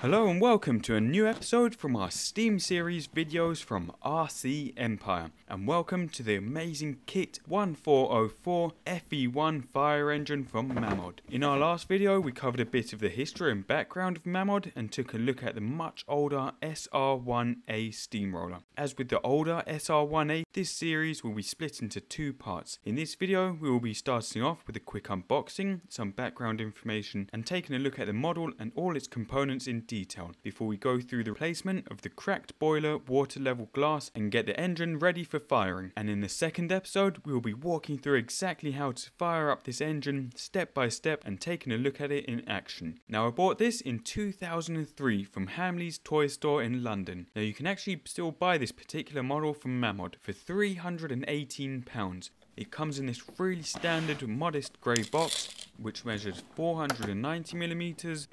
Hello and welcome to a new episode from our Steam series videos from RC Empire and welcome to the amazing Kit 1404 FE1 fire engine from Mamod. In our last video we covered a bit of the history and background of Mamod and took a look at the much older SR1A steamroller. As with the older SR1A this series will be split into two parts. In this video we will be starting off with a quick unboxing, some background information and taking a look at the model and all its components in detail before we go through the replacement of the cracked boiler, water level glass and get the engine ready for firing. And in the second episode we will be walking through exactly how to fire up this engine step by step and taking a look at it in action. Now I bought this in 2003 from Hamley's toy store in London. Now you can actually still buy this particular model from Mamod for £318. It comes in this really standard modest grey box which measures 490mm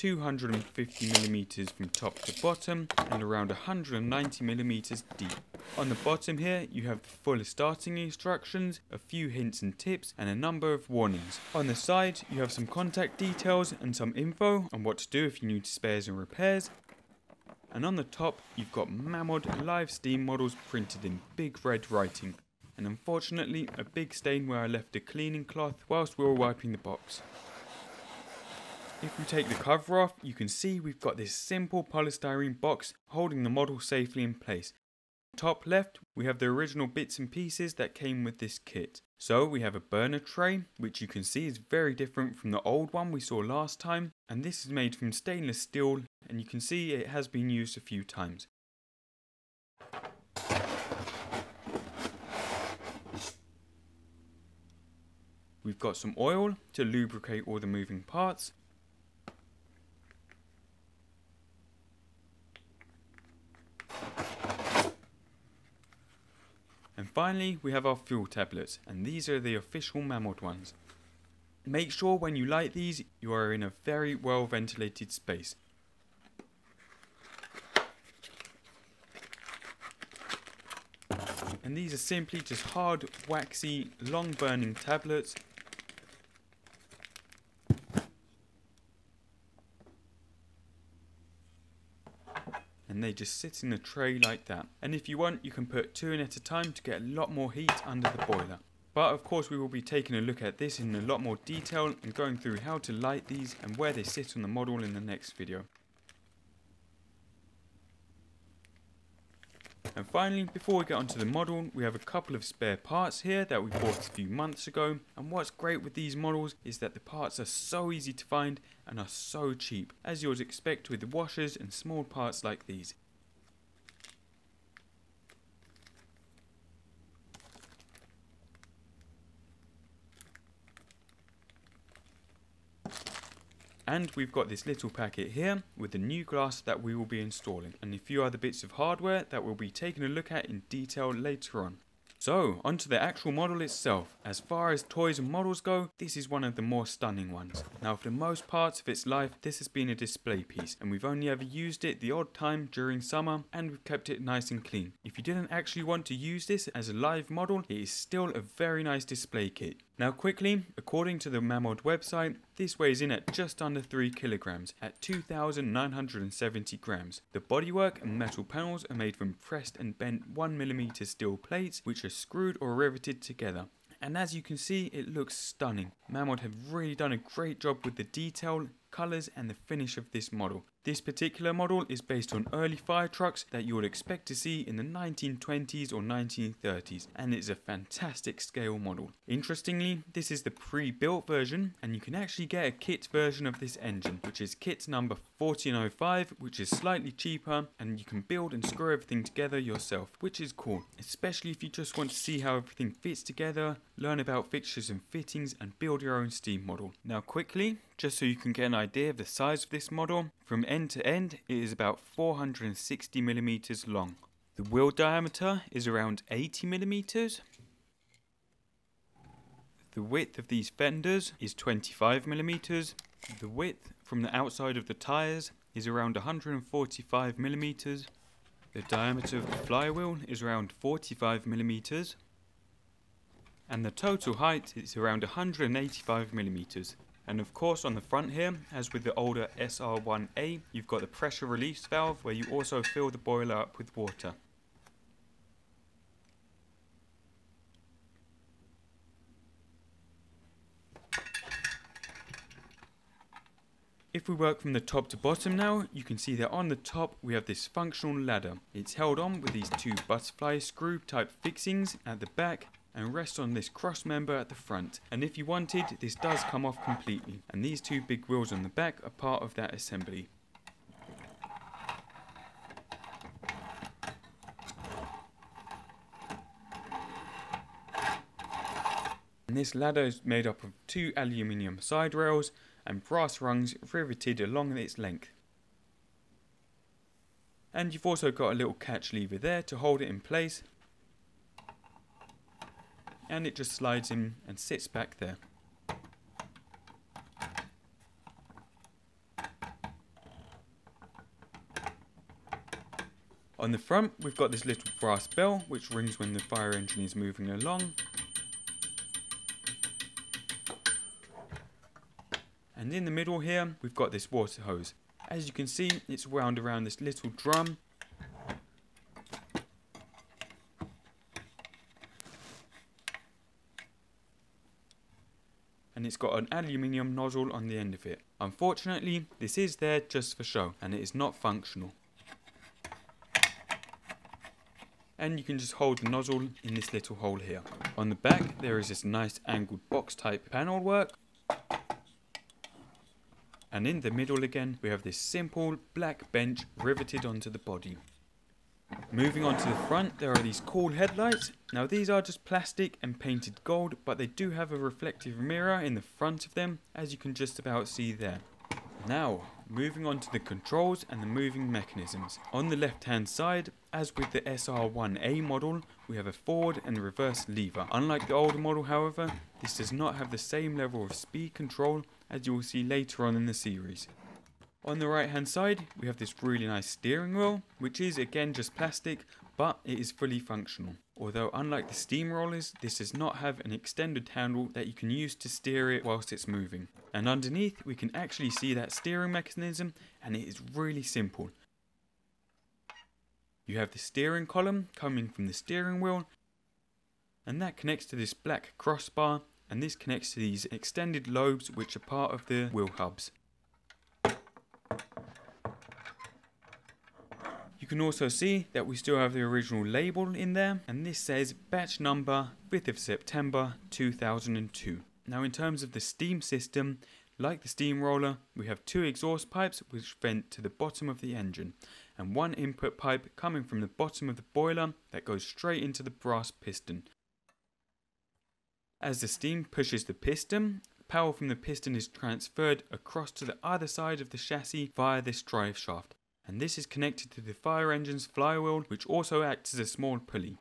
250mm from top to bottom and around 190mm deep. On the bottom here you have the full starting instructions, a few hints and tips and a number of warnings. On the side you have some contact details and some info on what to do if you need spares and repairs. And on the top you've got Mamod live steam models printed in big red writing. And unfortunately a big stain where I left a cleaning cloth whilst we were wiping the box. If we take the cover off, you can see we've got this simple polystyrene box holding the model safely in place. Top left, we have the original bits and pieces that came with this kit. So we have a burner tray, which you can see is very different from the old one we saw last time. And this is made from stainless steel, and you can see it has been used a few times. We've got some oil to lubricate all the moving parts finally, we have our fuel tablets, and these are the official Mamod ones. Make sure when you light these, you are in a very well ventilated space. And these are simply just hard, waxy, long burning tablets and they just sit in a tray like that. And if you want, you can put two in at a time to get a lot more heat under the boiler. But of course we will be taking a look at this in a lot more detail and going through how to light these and where they sit on the model in the next video. And finally, before we get onto the model, we have a couple of spare parts here that we bought a few months ago. And what's great with these models is that the parts are so easy to find and are so cheap, as you would expect with washers and small parts like these. And we've got this little packet here with the new glass that we will be installing and a few other bits of hardware that we'll be taking a look at in detail later on. So, onto the actual model itself. As far as toys and models go, this is one of the more stunning ones. Now, for the most parts of its life, this has been a display piece, and we've only ever used it the odd time during summer, and we've kept it nice and clean. If you didn't actually want to use this as a live model, it is still a very nice display kit. Now quickly, according to the Mamod website, this weighs in at just under 3 kilograms at 2,970 grams. The bodywork and metal panels are made from pressed and bent 1mm steel plates which are screwed or riveted together. And as you can see, it looks stunning. Mamod have really done a great job with the detail, colours and the finish of this model. This particular model is based on early fire trucks that you would expect to see in the 1920s or 1930s and it's a fantastic scale model. Interestingly, this is the pre-built version and you can actually get a kit version of this engine which is kit number 1405 which is slightly cheaper and you can build and screw everything together yourself which is cool especially if you just want to see how everything fits together, learn about fixtures and fittings and build your own steam model. Now quickly, just so you can get an idea of the size of this model, from end to end it is about 460 millimeters long. The wheel diameter is around 80 millimeters. The width of these fenders is 25 millimeters. The width from the outside of the tires is around 145 millimeters. The diameter of the flywheel is around 45 millimeters. And the total height is around 185 millimeters. And of course on the front here, as with the older SR1A, you've got the pressure release valve where you also fill the boiler up with water. If we work from the top to bottom now, you can see that on the top we have this functional ladder. It's held on with these two butterfly screw type fixings at the back and rests on this cross member at the front. And if you wanted, this does come off completely. And these two big wheels on the back are part of that assembly. And this ladder is made up of two aluminium side rails and brass rungs riveted along its length. And you've also got a little catch lever there to hold it in place. And it just slides in and sits back there. On the front, we've got this little brass bell, which rings when the fire engine is moving along. And in the middle here, we've got this water hose. As you can see, it's wound around this little drum. Got an aluminium nozzle on the end of it. Unfortunately, this is there just for show, and it is not functional. and you can just hold the nozzle in this little hole here. On the back there is this nice angled box type panel work and in the middle again we have this simple black bench riveted onto the body. Moving on to the front there are these cool headlights. Now these are just plastic and painted gold but they do have a reflective mirror in the front of them as you can just about see there. Now, moving on to the controls and the moving mechanisms. On the left hand side, as with the SR1A model, we have a forward and reverse lever. Unlike the older model however, this does not have the same level of speed control as you will see later on in the series. On the right hand side, we have this really nice steering wheel, which is again just plastic, but it is fully functional. Although unlike the steamrollers, this does not have an extended handle that you can use to steer it whilst it's moving. And underneath, we can actually see that steering mechanism, and it is really simple. You have the steering column coming from the steering wheel, and that connects to this black crossbar and this connects to these extended lobes which are part of the wheel hubs. Can also see that we still have the original label in there and this says batch number 5th of September 2002. Now in terms of the steam system, like the steamroller, we have two exhaust pipes which vent to the bottom of the engine and one input pipe coming from the bottom of the boiler that goes straight into the brass piston. As the steam pushes the piston, power from the piston is transferred across to the other side of the chassis via this drive shaft. And this is connected to the fire engine's flywheel, which also acts as a small pulley.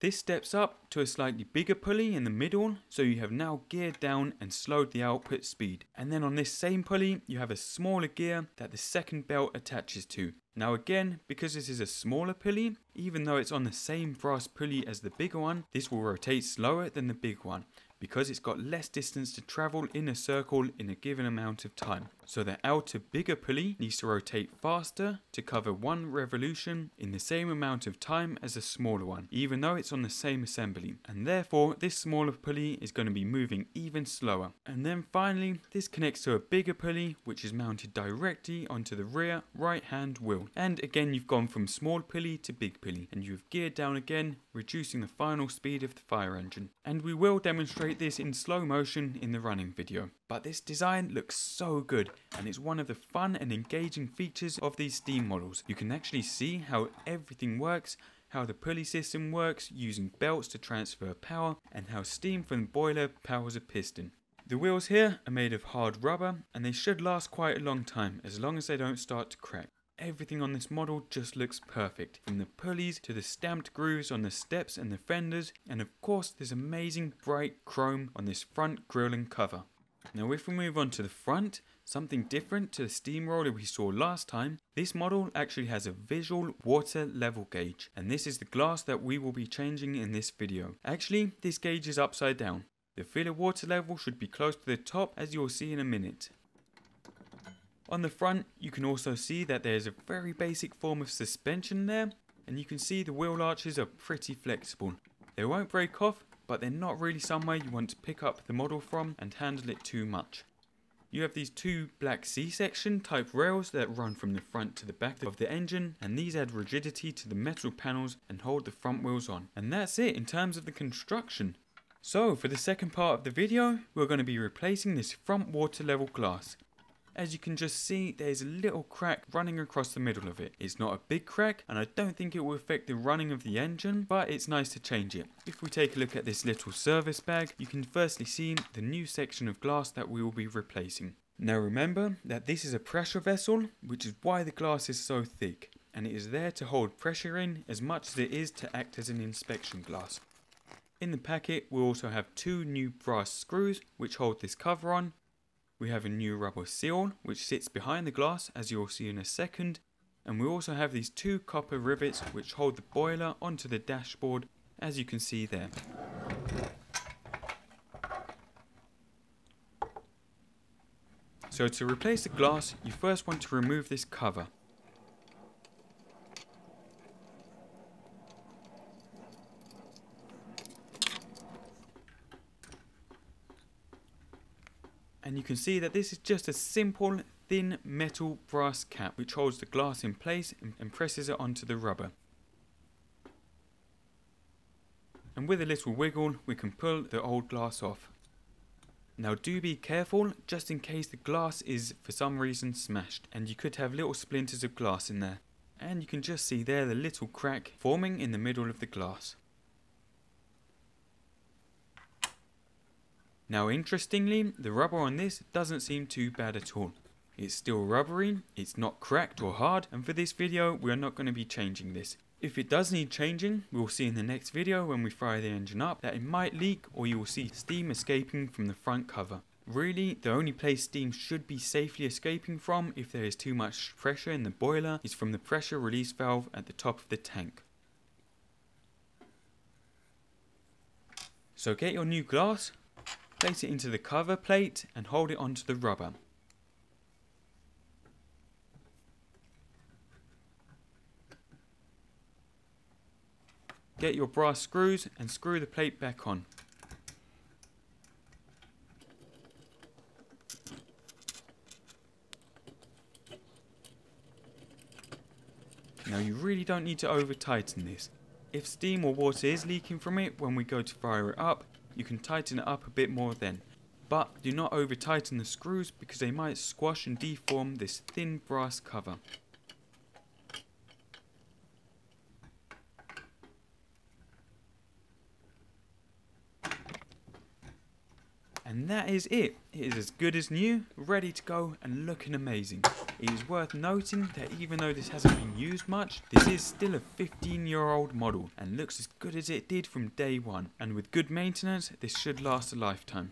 This steps up to a slightly bigger pulley in the middle, so you have now geared down and slowed the output speed. And then on this same pulley, you have a smaller gear that the second belt attaches to. Now again, because this is a smaller pulley, even though it's on the same brass pulley as the bigger one, this will rotate slower than the big one because it's got less distance to travel in a circle in a given amount of time. So the outer bigger pulley needs to rotate faster to cover one revolution in the same amount of time as the smaller one, even though it's on the same assembly. And therefore, this smaller pulley is going to be moving even slower. And then finally, this connects to a bigger pulley, which is mounted directly onto the rear right hand wheel. And again, you've gone from small pulley to big pulley, and you've geared down again, reducing the final speed of the fire engine. And we will demonstrate this in slow motion in the running video. But this design looks so good and it's one of the fun and engaging features of these Steam models. You can actually see how everything works how the pulley system works using belts to transfer power, and how steam from the boiler powers a piston. The wheels here are made of hard rubber and they should last quite a long time as long as they don't start to crack. Everything on this model just looks perfect, from the pulleys to the stamped grooves on the steps and the fenders, and of course this amazing bright chrome on this front grille and cover. Now if we move on to the front, something different to the steamroller we saw last time, this model actually has a visual water level gauge, and this is the glass that we will be changing in this video. Actually, this gauge is upside down. The filler water level should be close to the top as you'll see in a minute. On the front you can also see that there is a very basic form of suspension there and you can see the wheel arches are pretty flexible. They won't break off but they're not really somewhere you want to pick up the model from and handle it too much. You have these two black C-section type rails that run from the front to the back of the engine and these add rigidity to the metal panels and hold the front wheels on. And that's it in terms of the construction. So for the second part of the video, we're going to be replacing this front water level glass. As you can just see, there's a little crack running across the middle of it. It's not a big crack, and I don't think it will affect the running of the engine, but it's nice to change it. If we take a look at this little service bag, you can firstly see the new section of glass that we will be replacing. Now remember that this is a pressure vessel, which is why the glass is so thick, and it is there to hold pressure in as much as it is to act as an inspection glass. In the packet we also have two new brass screws which hold this cover on, we have a new rubber seal which sits behind the glass as you'll see in a second and we also have these two copper rivets which hold the boiler onto the dashboard as you can see there. So to replace the glass you first want to remove this cover. And you can see that this is just a simple thin metal brass cap which holds the glass in place and presses it onto the rubber. And with a little wiggle we can pull the old glass off. Now do be careful just in case the glass is for some reason smashed and you could have little splinters of glass in there. And you can just see there the little crack forming in the middle of the glass. Now interestingly, the rubber on this doesn't seem too bad at all. It's still rubbery, it's not cracked or hard, and for this video we are not going to be changing this. If it does need changing, we'll see in the next video when we fire the engine up that it might leak or you will see steam escaping from the front cover. Really, the only place steam should be safely escaping from if there is too much pressure in the boiler is from the pressure release valve at the top of the tank. So get your new glass, Place it into the cover plate and hold it onto the rubber. Get your brass screws and screw the plate back on. Now you really don't need to over tighten this. If steam or water is leaking from it when we go to fire it up, you can tighten it up a bit more then. But do not over tighten the screws because they might squash and deform this thin brass cover. And that is it. It is as good as new, ready to go and looking amazing. It is worth noting that even though this hasn't been used much, this is still a 15 year old model and looks as good as it did from day one. And with good maintenance, this should last a lifetime.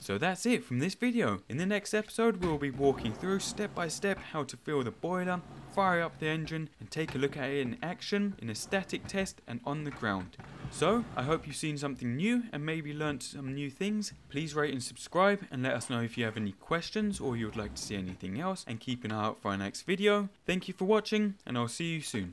So that's it from this video. In the next episode, we'll be walking through step by step how to fill the boiler, fire up the engine, and take a look at it in action, in a static test, and on the ground. So, I hope you've seen something new and maybe learnt some new things. Please rate and subscribe and let us know if you have any questions or you would like to see anything else and keep an eye out for our next video. Thank you for watching and I'll see you soon.